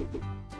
Thank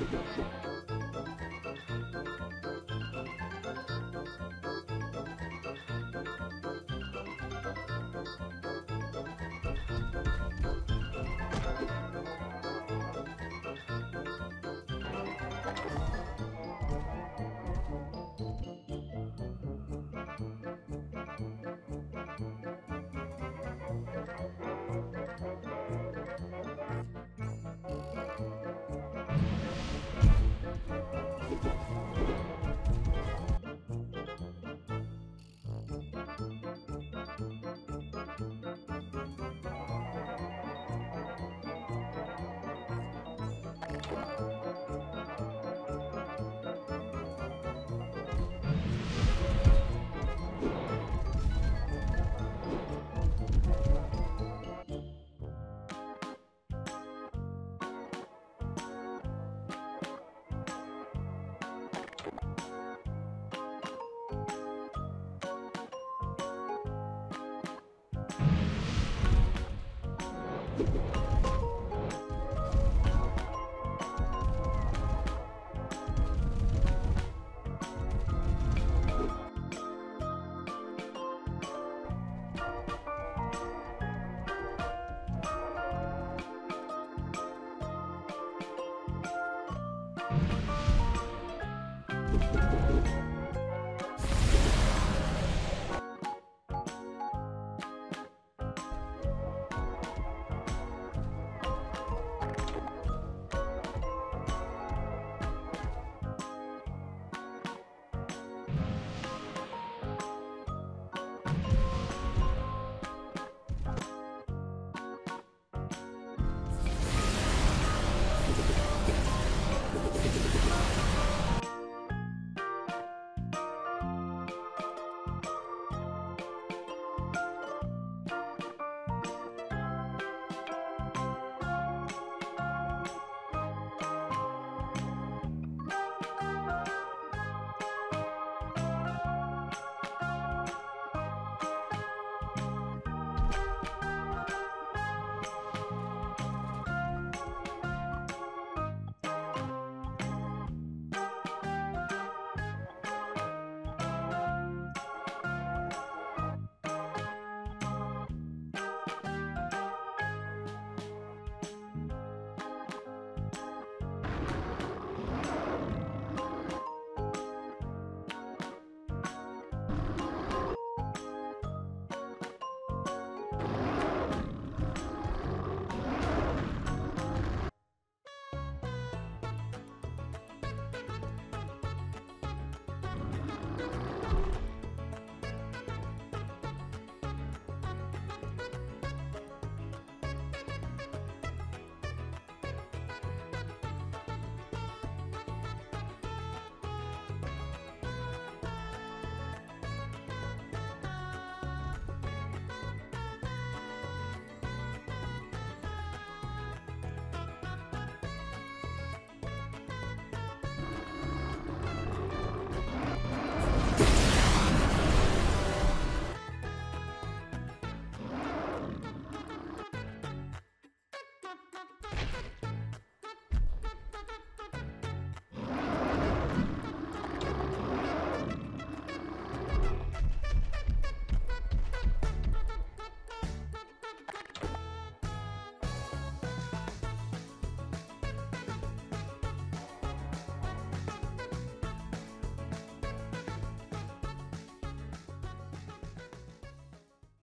you. you